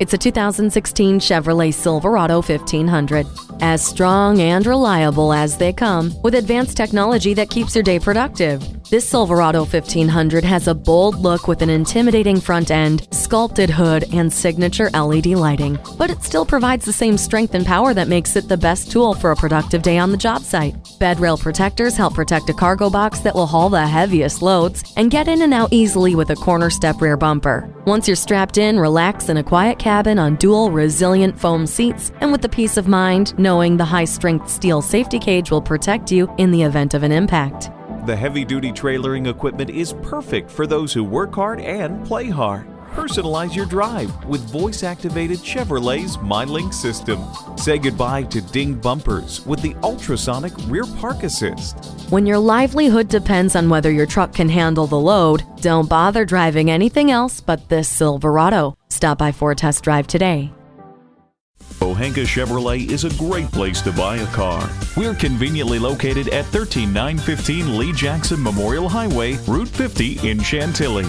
It's a 2016 Chevrolet Silverado 1500. As strong and reliable as they come, with advanced technology that keeps your day productive. This Silverado 1500 has a bold look with an intimidating front end, sculpted hood, and signature LED lighting, but it still provides the same strength and power that makes it the best tool for a productive day on the job site. Bed rail protectors help protect a cargo box that will haul the heaviest loads and get in and out easily with a corner step rear bumper. Once you're strapped in, relax in a quiet cabin on dual resilient foam seats and with the peace of mind knowing the high strength steel safety cage will protect you in the event of an impact. The heavy duty trailering equipment is perfect for those who work hard and play hard. Personalize your drive with voice activated Chevrolet's MyLink system. Say goodbye to dinged bumpers with the ultrasonic rear park assist. When your livelihood depends on whether your truck can handle the load, don't bother driving anything else but this Silverado. Stop by for a test drive today. Pohanka Chevrolet is a great place to buy a car. We're conveniently located at 13915 Lee Jackson Memorial Highway, Route 50 in Chantilly.